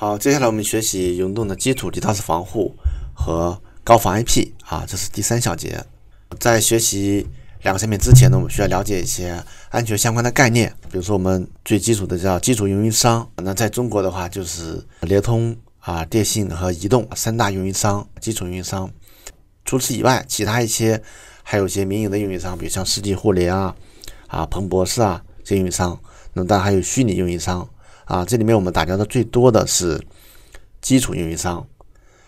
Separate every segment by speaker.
Speaker 1: 好，接下来我们学习云动的基础 DDoS 防护和高防 IP 啊，这是第三小节。在学习两个产品之前呢，我们需要了解一些安全相关的概念，比如说我们最基础的叫基础运营商，那在中国的话就是联通啊、电信和移动三大运营商，基础运营商。除此以外，其他一些还有一些民营的运营商，比如像世纪互联啊、啊彭博士啊这些运营商。那当然还有虚拟运营商啊，这里面我们打交道最多的是基础运营商，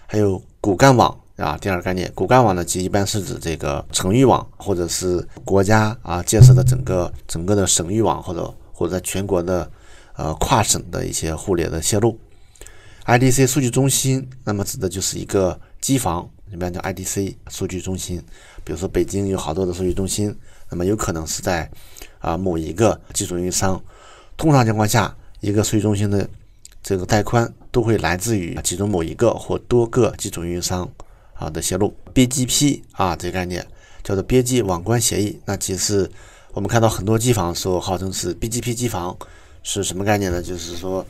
Speaker 1: 还有骨干网啊。第二个概念，骨干网呢，即一般是指这个城域网，或者是国家啊建设的整个整个的省域网，或者或者在全国的呃跨省的一些互联的线路。IDC 数据中心，那么指的就是一个机房。一般叫 IDC 数据中心，比如说北京有好多的数据中心，那么有可能是在啊某一个基础运营商。通常情况下，一个数据中心的这个带宽都会来自于其中某一个或多个基础运营商啊的线路。BGP 啊这个概念叫做边际网关协议，那其实我们看到很多机房说号称是 BGP 机房，是什么概念呢？就是说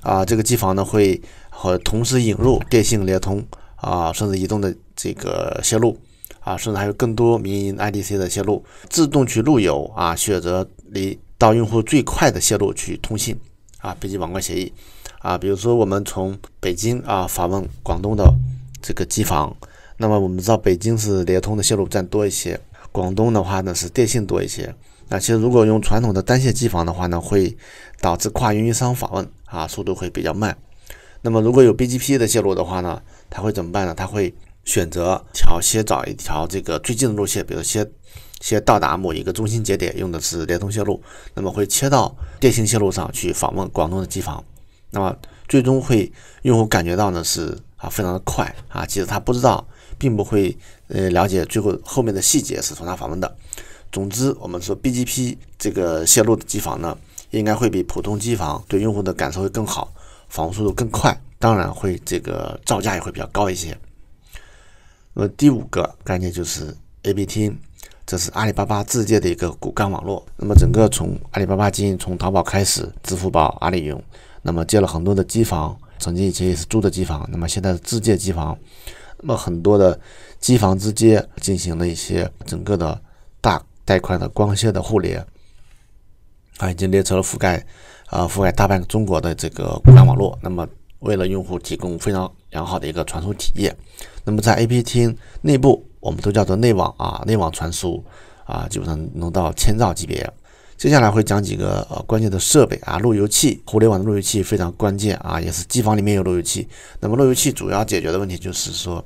Speaker 1: 啊这个机房呢会和同时引入电信、联通。啊，甚至移动的这个线路啊，甚至还有更多民营 IDC 的线路，自动去路由啊，选择离到用户最快的线路去通信啊，边际网关协议啊，比如说我们从北京啊访问广东的这个机房，那么我们知道北京是联通的线路占多一些，广东的话呢是电信多一些。那其实如果用传统的单线机房的话呢，会导致跨运营商访问啊速度会比较慢。那么如果有 BGP 的线路的话呢？他会怎么办呢？他会选择调先找一条这个最近的路线，比如先先到达某一个中心节点，用的是联通线路，那么会切到电信线路上去访问广东的机房，那么最终会用户感觉到呢是啊非常的快啊，其实他不知道，并不会呃了解最后后面的细节是从哪访问的。总之，我们说 BGP 这个线路的机房呢，应该会比普通机房对用户的感受会更好，访问速度更快。当然会，这个造价也会比较高一些。那么第五个概念就是 A B T，这是阿里巴巴自建的一个骨干网络。那么整个从阿里巴巴经营，从淘宝开始，支付宝、阿里云，那么建了很多的机房，曾经以前也是租的机房，那么现在是自建机房。那么很多的机房之间进行了一些整个的大带宽的光纤的互联，啊，已经列车了覆盖啊覆盖大半个中国的这个骨干网络。那么为了用户提供非常良好的一个传输体验，那么在 A P T 内部，我们都叫做内网啊，内网传输啊，基本上能到千兆级别。接下来会讲几个呃关键的设备啊，路由器，互联网的路由器非常关键啊，也是机房里面有路由器。那么路由器主要解决的问题就是说，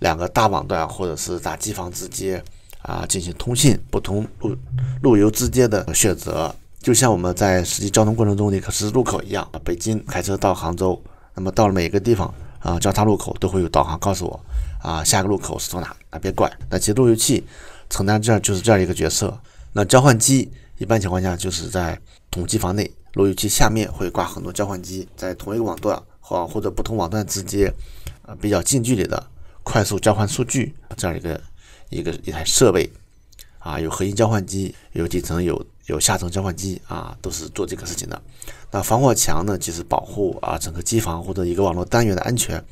Speaker 1: 两个大网段或者是大机房之间啊进行通信，不同路路由之间的选择，就像我们在实际交通过程中的一个十字路口一样啊，北京开车到杭州。那么到了每个地方啊，交叉路口都会有导航告诉我啊，下个路口是从哪啊，别拐。那其实路由器承担这样就是这样一个角色。那交换机一般情况下就是在同机房内，路由器下面会挂很多交换机，在同一个网段或或者不同网段之间啊比较近距离的快速交换数据这样一个一个一台设备啊，有核心交换机，有底层有有下层交换机啊，都是做这个事情的。那防火墙呢，就是保护啊整个机房或者一个网络单元的安全。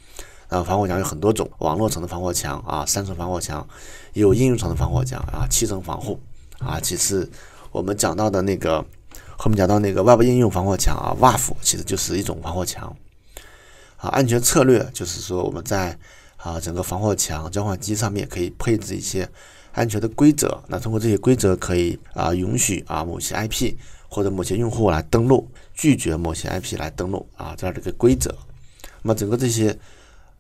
Speaker 1: 啊，防火墙有很多种，网络层的防火墙啊，三层防火墙，有应用层的防火墙啊，七层防护啊。其次，我们讲到的那个后面讲到那个外部应用防火墙啊，WAF 其实就是一种防火墙。啊，安全策略就是说我们在啊整个防火墙交换机上面可以配置一些安全的规则。那通过这些规则可以啊允许啊某些 IP。或者某些用户来登录，拒绝某些 IP 来登录啊，这样的一个规则。那么整个这些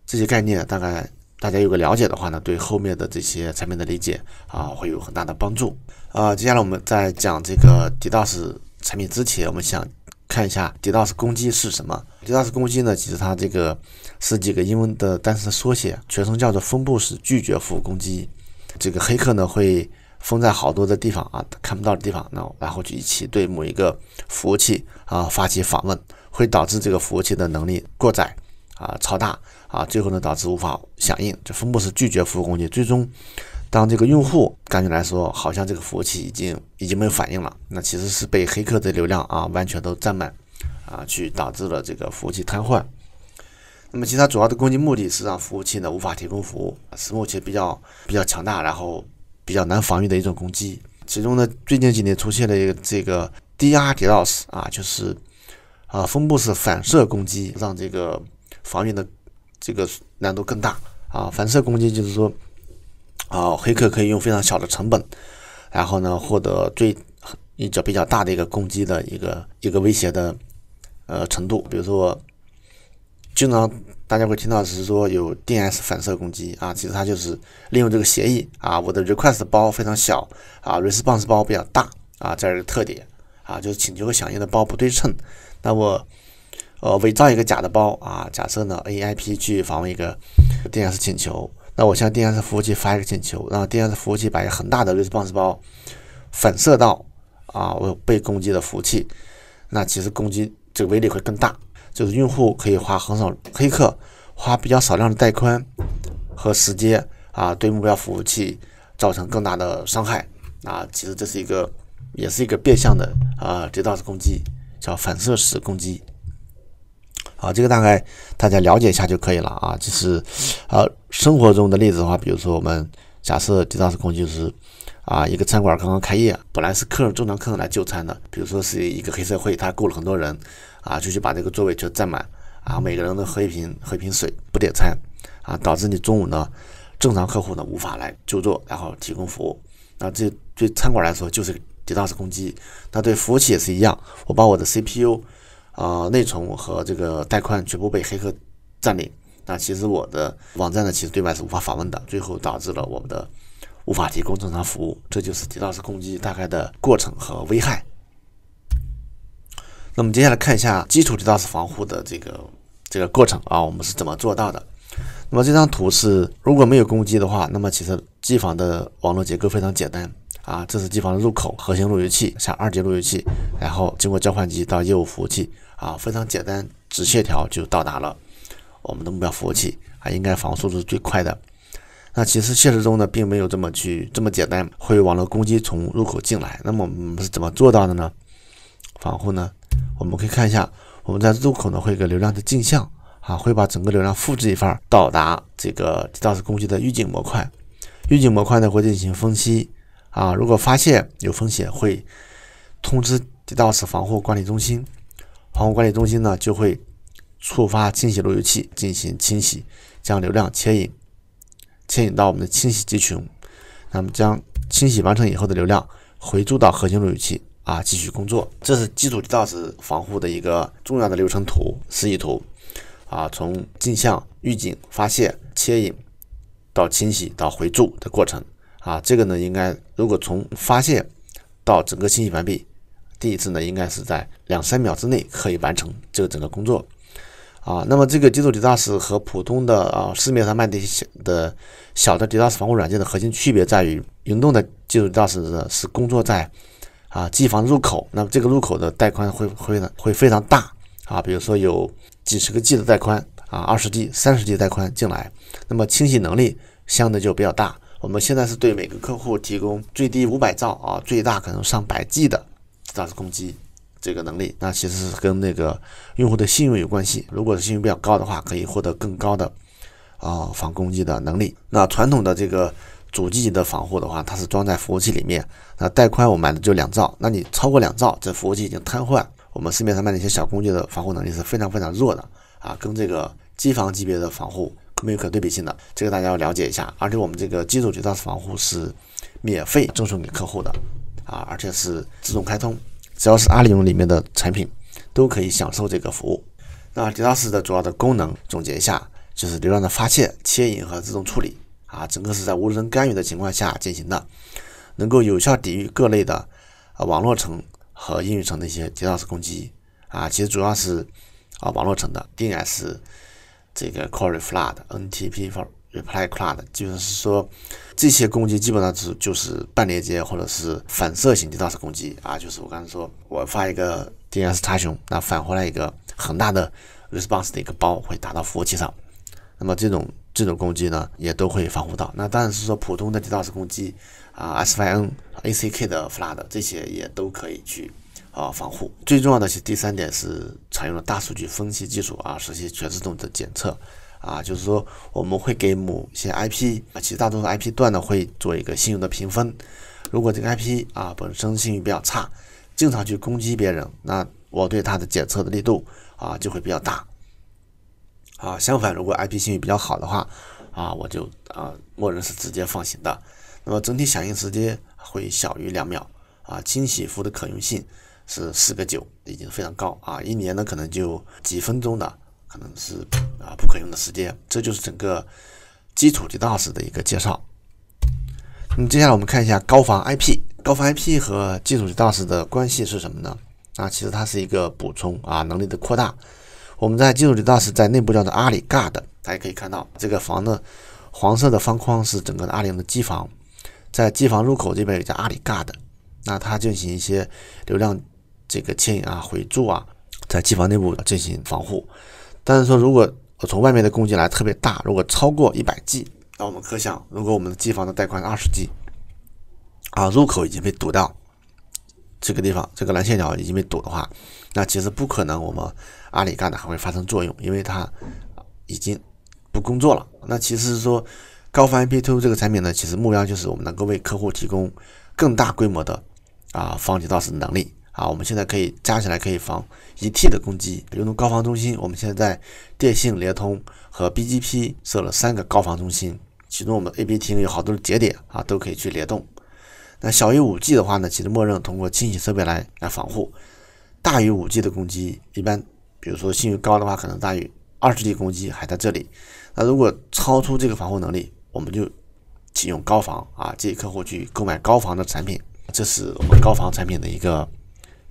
Speaker 1: 这些概念，大概大家有个了解的话呢，对后面的这些产品的理解啊，会有很大的帮助啊。接下来我们在讲这个 DDoS 产品之前，我们想看一下 DDoS 攻击是什么。DDoS 攻击呢，其实它这个是几个英文的单词的缩写，全称叫做分布式拒绝服务攻击。这个黑客呢会。封在好多的地方啊，看不到的地方，那然后就一起对某一个服务器啊发起访问，会导致这个服务器的能力过载啊超大啊，最后呢导致无法响应，这分布式拒绝服务攻击。最终，当这个用户感觉来说好像这个服务器已经已经没有反应了，那其实是被黑客的流量啊完全都占满啊，去导致了这个服务器瘫痪那么其他主要的攻击目的是让服务器呢无法提供服务，是目前比较比较强大，然后比较难防御的一种攻击。其中呢，最近几年出现了一个这个 DR DDoS 啊，就是啊分布式反射攻击，让这个防御的这个难度更大啊。反射攻击就是说啊，黑客可以用非常小的成本，然后呢获得最一较比较大的一个攻击的一个一个威胁的呃程度，比如说。经常大家会听到是说有 DNS 反射攻击啊，其实它就是利用这个协议啊，我的 request 包非常小啊，response 包比较大啊，这样一个特点啊，就是请求和响应的包不对称。那我呃伪造一个假的包啊，假设呢 AIP 去访问一个 DNS 请求，那我向 DNS 服务器发一个请求，让 DNS 服务器把一个很大的 response 包反射到啊我被攻击的服务器，那其实攻击这个威力会更大。就是用户可以花很少，黑客花比较少量的带宽和时间啊，对目标服务器造成更大的伤害啊。其实这是一个，也是一个变相的啊，DDoS 攻击，叫反射式攻击。啊，这个大概大家了解一下就可以了啊。就是啊，生活中的例子的话，比如说我们假设 DDoS 攻击是啊，一个餐馆刚刚开业，本来是客人正常客人来就餐的，比如说是一个黑社会，他雇了很多人。啊，就去把这个座位就占满，啊，每个人都喝一瓶喝一瓶水，不点餐，啊，导致你中午呢，正常客户呢无法来就座，然后提供服务。那这对餐馆来说就是 DDoS 攻击，那对服务器也是一样，我把我的 CPU 啊内存和这个带宽全部被黑客占领，那其实我的网站呢其实对外是无法访问的，最后导致了我们的无法提供正常服务，这就是 DDoS 攻击大概的过程和危害。那么接下来看一下基础 DDoS 防护的这个这个过程啊，我们是怎么做到的？那么这张图是如果没有攻击的话，那么其实机房的网络结构非常简单啊，这是机房的入口，核心路由器，像二级路由器，然后经过交换机到业务服务器啊，非常简单，直线条就到达了我们的目标服务器啊，应该访问速度是最快的。那其实现实中呢，并没有这么去这么简单，会有网络攻击从入口进来。那么我们是怎么做到的呢？防护呢？我们可以看一下，我们在入口呢会有个流量的镜像啊，会把整个流量复制一份到达这个 DDoS 攻击的预警模块。预警模块呢会进行分析啊，如果发现有风险，会通知 DDoS 防护管理中心。防护管理中心呢就会触发清洗路由器进行清洗，将流量牵引牵引到我们的清洗集群。那么将清洗完成以后的流量回注到核心路由器。啊，继续工作，这是基础 DDoS 防护的一个重要的流程图示意图。啊，从镜像、预警、发现、牵引到清洗到回注的过程。啊，这个呢，应该如果从发现到整个清洗完毕，第一次呢，应该是在两三秒之内可以完成这个整个工作。啊，那么这个基础 DDoS 和普通的啊市面上卖的一些的小的 DDoS 防护软件的核心区别在于，云动的基础 DDoS 是工作在啊，机房入口，那么这个入口的带宽会会呢会非常大啊，比如说有几十个 G 的带宽啊，二十 G、三十 G 带宽进来，那么清洗能力相对就比较大。我们现在是对每个客户提供最低五百兆啊，最大可能上百 G 的 DDoS 攻击这个能力。那其实是跟那个用户的信用有关系，如果是信用比较高的话，可以获得更高的啊防攻击的能力。那传统的这个。主机级的防护的话，它是装在服务器里面。那带宽我买的就两兆，那你超过两兆，这服务器已经瘫痪。我们市面上卖的一些小工具的防护能力是非常非常弱的啊，跟这个机房级别的防护没有可对比性的。这个大家要了解一下。而且我们这个基础 DDoS 防护是免费赠送给客户的啊，而且是自动开通，只要是阿里云里面的产品都可以享受这个服务。那 DDoS 的主要的功能总结一下，就是流量的发现、牵引和自动处理。啊，整个是在无人干预的情况下进行的，能够有效抵御各类的啊网络层和应用层的一些 DDoS 攻击啊。其实主要是啊网络层的 DNS 这个 Query Flood、NTP for reply Flood，就是说这些攻击基本上是就是半连接或者是反射型 DDoS 攻击啊。就是我刚才说我发一个 DNS 查询，那返回来一个很大的 response 的一个包会打到服务器上，那么这种。这种攻击呢，也都会防护到。那当然是说普通的 DDoS 攻击啊，SYN、ACK 的 flood 这些也都可以去啊防护。最重要的是第三点是采用了大数据分析技术啊，实现全自动的检测啊，就是说我们会给某些 IP 啊，其实大多数 IP 段呢会做一个信用的评分。如果这个 IP 啊本身信誉比较差，经常去攻击别人，那我对它的检测的力度啊就会比较大。啊，相反，如果 IP 信誉比较好的话，啊，我就啊默认是直接放行的。那么整体响应时间会小于两秒。啊，清洗服的可用性是四个九，已经非常高啊。一年呢可能就几分钟的，可能是啊不可用的时间。这就是整个基础 DDoS 的一个介绍。那么接下来我们看一下高防 IP，高防 IP 和基础 DDoS 的关系是什么呢？啊，其实它是一个补充啊能力的扩大。我们在基础 DDoS 在内部叫做阿里 Guard，大家可以看到这个房的黄色的方框是整个的阿里的机房，在机房入口这边有叫阿里 Guard，那它进行一些流量这个牵引啊、回注啊，在机房内部进行防护。但是说如果从外面的攻击来特别大，如果超过一百 G，那我们可想，如果我们的机房的带宽二十 G，啊，入口已经被堵掉。这个地方，这个蓝线条已经被堵的话，那其实不可能我们阿里干的还会发生作用，因为它已经不工作了。那其实是说高防 IP 推出这个产品呢，其实目标就是我们能够为客户提供更大规模的啊防击 DOS 的能力啊。我们现在可以加起来可以防一 T 的攻击。比如高防中心，我们现在在电信、联通和 BGP 设了三个高防中心，其中我们 AB 厅有好多的节点啊，都可以去联动。那小于五 G 的话呢，其实默认通过清洗设备来来防护。大于五 G 的攻击，一般比如说信誉高的话，可能大于二十 G 攻击还在这里。那如果超出这个防护能力，我们就启用高防啊，建议客户去购买高防的产品。这是我们高防产品的一个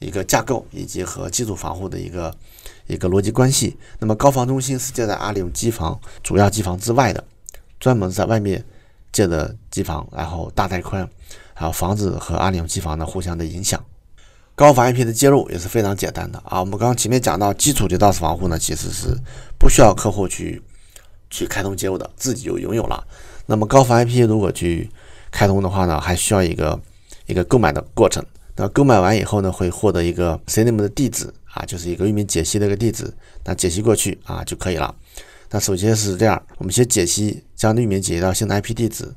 Speaker 1: 一个架构，以及和基础防护的一个一个逻辑关系。那么高防中心是建在阿里用机房主要机房之外的，专门在外面建的机房，然后大带宽。还有防止和阿里用机房的互相的影响，高防 IP 的接入也是非常简单的啊。我们刚刚前面讲到基础的 DOS 防护呢，其实是不需要客户去去开通接入的，自己就拥有了。那么高防 IP 如果去开通的话呢，还需要一个一个购买的过程。那购买完以后呢，会获得一个 CNAME 的地址啊，就是一个域名解析的一个地址，那解析过去啊就可以了。那首先是这样，我们先解析将域名解析到新的 IP 地址。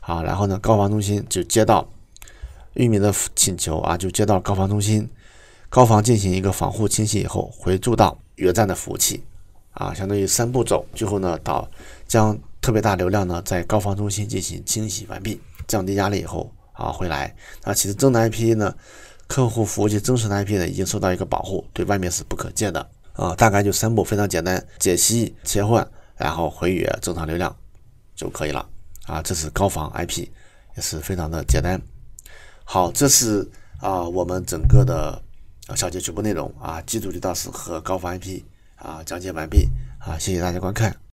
Speaker 1: 啊，然后呢，高防中心就接到域名的请求啊，就接到高防中心，高防进行一个防护清洗以后，回注到原站的服务器，啊，相当于三步走，最后呢，到将特别大流量呢在高防中心进行清洗完毕，降低压力以后啊回来，那其实真的 IP 呢，客户服务器真实的 IP 呢已经受到一个保护，对外面是不可见的啊，大概就三步非常简单，解析切换，然后回源正常流量就可以了。啊，这是高防 IP，也是非常的简单。好，这是啊我们整个的小节全部内容啊，基础的大师和高防 IP 啊讲解完毕啊，谢谢大家观看。